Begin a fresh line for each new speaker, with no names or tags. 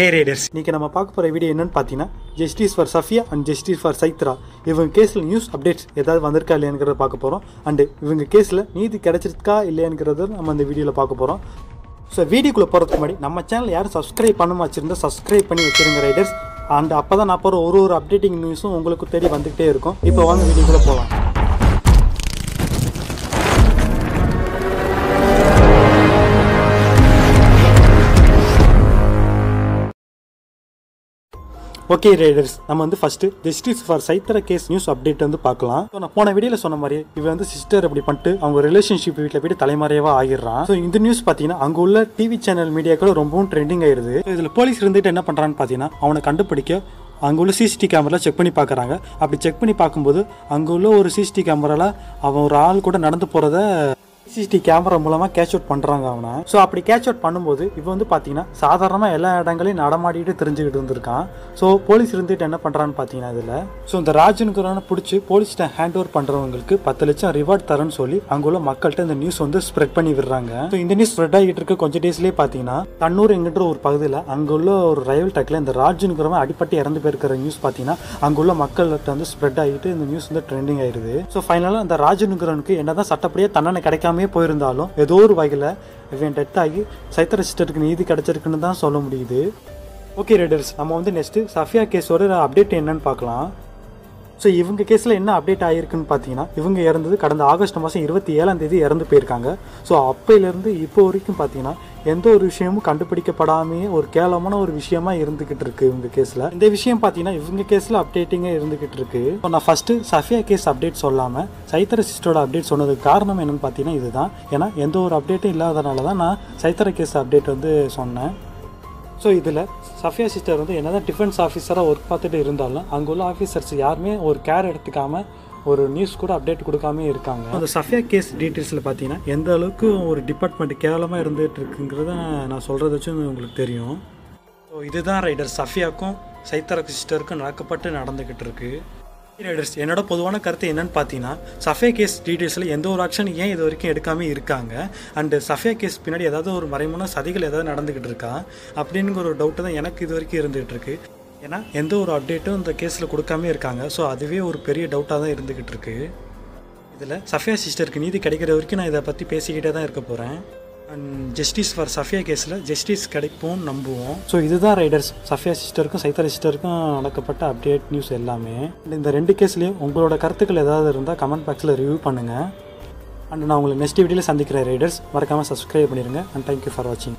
ஹே traders இன்னைக்கு நம்ம பார்க்க போகிற வீடியோ என்னென்னு பார்த்தீங்கன்னா justice for Safiya and justice for Chaitra இவங்க கேஸில் நியூஸ் அப்டேட்ஸ் ஏதாவது வந்திருக்கா இல்லையாங்கிறத பார்க்க போகிறோம் அண்டு இவங்க கேஸில் நீதி கிடைச்சிருக்கா இல்லையாங்கிறத நம்ம அந்த வீடியோவில் பார்க்க போகிறோம் ஸோ வீடியோக்குள்ளே போகிறதுக்கு முன்னாடி நம்ம சேனல் யாரும் சப்ஸ்கிரைப் பண்ணாமல் வச்சுருந்தா சப்ஸ்கிரைப் பண்ணி வச்சுருங்க ரைடர்ஸ் அண்ட் அப்போ தான் நான் போகிற ஒரு ஒரு அப்டேட்டிங் நியூஸும் உங்களுக்கு தேடி வந்துகிட்டே இருக்கும். இப்போ வாங்க வீடியோக்குள்ளே போகலாம் ஓகே ரைடர்ஸ் நம்ம வந்து first justice for Chaitra case news update வந்து பார்க்கலாம். ஸோ நான் போன வீடியோல சொன்ன மாதிரி இவன் வந்து சிஸ்டர் அப்படி பண்ணிட்டு அவங்க ரிலேஷன்ஷிப் வீட்டில் போயிட்டு தலைமறையவா ஆகிடுறான். ஸோ இந்த நியூஸ் பார்த்தீங்கன்னா அங்கே உள்ள டிவி சேனல் மீடியாக்கள் ரொம்பவும் ட்ரெண்டிங் ஆயிருது இதில் போலீஸ் இருந்துட்டு என்ன பண்ணுறான்னு பார்த்தீங்கன்னா அவனை கண்டுபிடிக்க அங்கே உள்ள சிசிடி கேமரா செக் பண்ணி பார்க்குறாங்க. அப்படி செக் பண்ணி பார்க்கும்போது அங்கே உள்ள ஒரு சிசிடி கேமராவில் அவன் ஒரு ஆள் கூட நடந்து போகிறத சிசிடி கேமரா மூலமாக கேட்ச் அவுட் பண்ணுறாங்க அவனை. ஸோ அப்படி கேட்ச் அவுட் பண்ணும்போது இப்போ வந்து பார்த்தீங்கன்னா சாதாரணமாக எல்லா இடங்களையும் நடமாடிட்டு தெரிஞ்சுக்கிட்டு இருந்திருக்கான். ஸோ போலீஸ் இருந்துட்டு என்ன பண்ணுறான்னு பார்த்தீங்கன்னா இதில் ஸோ இந்த ராஜனுக்குறான பிடிச்சி போலீஸ்கிட்ட ஹேண்ட் ஓவர் பண்ணுறவங்களுக்கு பத்து லட்சம் ரிவார்ட் தரேன்னு சொல்லி அங்கே உள்ள மக்கள்கிட்ட இந்த நியூஸ் வந்து ஸ்ப்ரெட் பண்ணி விடுறாங்க. ஸோ இந்த நியூஸ் ஸ்ப்ரெட் ஆகிட்டு இருக்க கொஞ்சம் டேஸ்லேயே பார்த்தீங்கன்னா தன்னூர் எங்கிட்ட ஒரு பகுதியில் அங்கே உள்ள ஒரு ரயில் டக்கில் இந்த ராஜனுக்குறவன் அடிப்பட்டு இறந்து போயிருக்கிற நியூஸ் பார்த்தீங்கன்னா அங்கே உள்ள மக்கள்கிட்ட வந்து ஸ்ப்ரெட் ஆகிட்டு இந்த நியூஸ் வந்து ட்ரெண்டிங் ஆயிடுது ஸோ ஃபைனலாக அந்த ராஜனுக்குறனுக்கு என்னதான் சட்டப்படியே தண்டனை கிடைக்காம போயிருந்தாலும் ஏதோ ஒரு வகையில் இவன் டெத் ஆகி சைத்திர சிஸ்டருக்கு நீதி கிடைச்சிருக்குன்னு தான் சொல்ல முடியுது. ஓகே ரைடர்ஸ் நம்ம வந்து நெக்ஸ்ட்டு சஃபியா கேஸோட அப்டேட் என்னன்னு பார்க்கலாம். ஸோ இவங்க கேஸில் என்ன அப்டேட் ஆகிருக்குன்னு பார்த்தீங்கன்னா இவங்க இறந்தது கடந்த ஆகஸ்ட் மாதம் இருபத்தி ஏழாம் தேதி இறந்து போயிருக்காங்க. ஸோ அப்பையிலேருந்து இப்போ வரைக்கும் பார்த்தீங்கன்னா எந்த ஒரு விஷயமும் கண்டுபிடிக்கப்படாமையே ஒரு கேவலமான ஒரு விஷயமா இருந்துகிட்டு இருக்கு இவங்க கேஸில் இந்த விஷயம் பார்த்தீங்கன்னா இவங்க கேஸில் அப்டேட்டிங்காக இருந்துகிட்டு இருக்கு. நான் ஃபர்ஸ்ட் சஃபியா கேஸ் அப்டேட் சொல்லாமல் சைத்திர சிஸ்டரோட அப்டேட் சொன்னதுக்கு காரணம் என்னன்னு பார்த்தீங்கன்னா இதுதான். ஏன்னா எந்த ஒரு அப்டேட்டும் இல்லாதனால தான் நான் சைத்திர கேஸ் அப்டேட் வந்து சொன்னேன். ஸோ இதில் சஃபியா சிஸ்டர் வந்து என்ன தான் டிஃபென்ஸ் ஆஃபீஸராக ஒர்க் பார்த்துட்டு இருந்தாலும் அங்கே உள்ள ஆஃபீஸர்ஸ் யாருமே ஒரு கேர் எடுத்துக்காமல் ஒரு நியூஸ் கூட அப்டேட் கொடுக்காம இருக்காங்க. அந்த சஃபியா கேஸ் டீட்டெயில்ஸில் பார்த்தீங்கன்னா எந்த அளவுக்கு ஒரு டிபார்ட்மெண்ட் கேவலமாக இருந்துகிட்டு இருக்குங்கிறத நான் சொல்கிறத வச்சு உங்களுக்கு தெரியும். ஸோ இதுதான் ரைடர் சஃபியாக்கும் சைத்தர சிஸ்டருக்கும் நடக்கப்பட்டு நடந்துக்கிட்டு இருக்குது ரைடர்ஸ் என்னோட பொதுவான கருத்து என்னன்னு பார்த்தீங்கன்னா சஃபே கேஸ் டீட்டெயில்ஸில் எந்த ஒரு ஆக்ஷன் ஏன் இது வரைக்கும் எடுக்காமல் இருக்காங்க? அண்டு சஃபே கேஸ் பின்னாடி ஏதாவது ஒரு மறைமுன சதிகள் ஏதாவது நடந்துக்கிட்டு இருக்கா? அப்படிங்கிற ஒரு டவுட்டு தான் எனக்கு இது வரைக்கும் இருந்துகிட்டு இருக்கு. ஏன்னா எந்த ஒரு அப்டேட்டும் இந்த கேஸில் கொடுக்காம இருக்காங்க. ஸோ அதுவே ஒரு பெரிய டவுட்டாக தான் இருந்துக்கிட்டு இருக்கு. இதில் சஃபியா சிஸ்டருக்கு நீதி கிடைக்கிற வரைக்கும் நான் இதை பற்றி பேசிக்கிட்டே தான் இருக்க போகிறேன் அண்ட் ஜஸ்டிஸ் ஃபார் சஃபியா கேஸில் ஜஸ்டிஸ் கிடைப்போம் நம்புவோம். ஸோ இதுதான் ரைடர்ஸ் சஃபியா சிஸ்டருக்கும் சைத்தர சிஸ்டருக்கும் நடக்கப்பட்ட அப்டேட் நியூஸ் எல்லாமே. இந்த ரெண்டு கேஸ்லேயும் உங்களோட கருத்துக்கள் ஏதாவது இருந்தால் கமெண்ட் பாக்ஸில் ரிவ்யூ பண்ணுங்கள் அண்ட் நான் உங்களை நெக்ஸ்ட் வீடியோவில் சந்திக்கிறேன் ரைடர்ஸ் மறக்காமல் சப்ஸ்கிரைப் பண்ணிடுங்க அண்ட் தேங்க்யூ ஃபார் வாட்சிங்